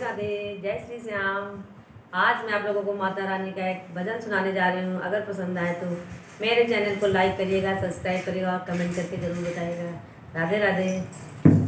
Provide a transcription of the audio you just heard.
राधे, जय श्री श्याम। आज मैं आप लोगों को माता रानी का एक भजन सुनाने जा रही हूँ। अगर पसंद आए तो मेरे चैनल को लाइक करिएगा, सब्सक्राइब करिएगा और कमेंट करके ज़रूर बताइएगा। राधे राधे।